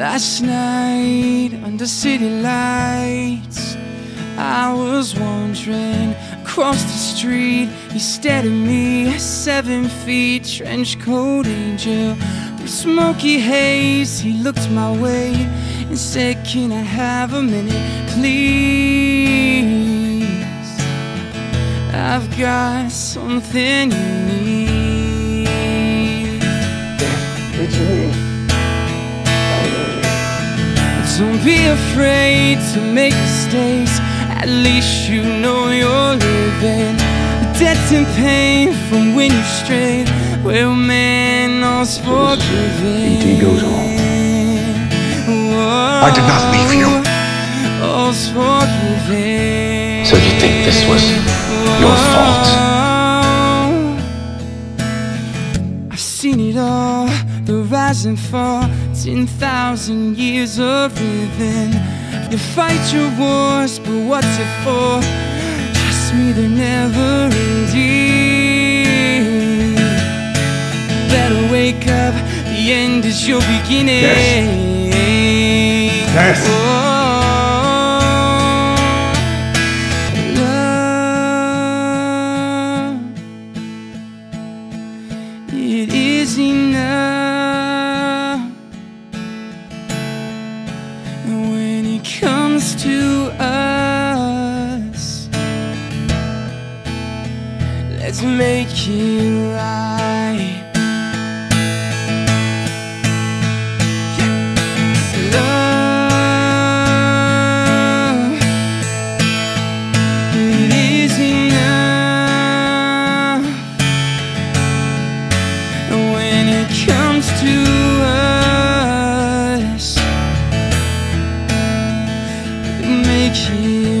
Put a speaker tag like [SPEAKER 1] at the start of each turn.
[SPEAKER 1] Last night under city lights I was wandering across the street. He stared at me, seven feet, trench coat angel Through smoky haze, he looked my way And said, can I have a minute, please? I've got something you need Don't be afraid to make mistakes At least you know you're living Debt and pain from when you strayed Well, man, all's forgiven
[SPEAKER 2] E.T. goes home.
[SPEAKER 1] Whoa,
[SPEAKER 3] I did not leave you.
[SPEAKER 1] All's forgiven
[SPEAKER 3] So you think this was
[SPEAKER 1] seen it all, the rise and fall, 10,000 years of living. You fight your wars, but what's it for? Trust me, they're never ending. Better wake up, the end is your beginning.
[SPEAKER 2] Yes.
[SPEAKER 1] Oh, it is enough. And when it comes to us, let's make it right. Comes to us, it